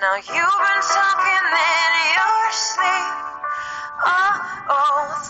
Now you've been talking in your sleep. Oh, oh,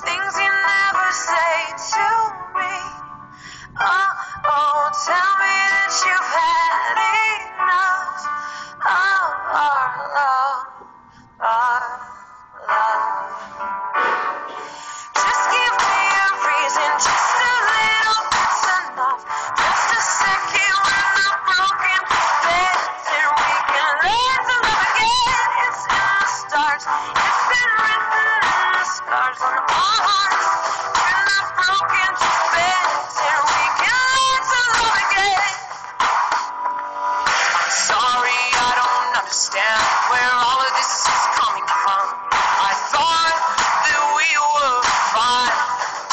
sorry, I don't understand where all of this is coming from. I thought that we were fine.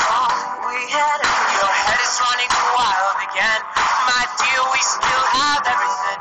Oh, we had it. Your head is running wild again. My dear, we still have everything.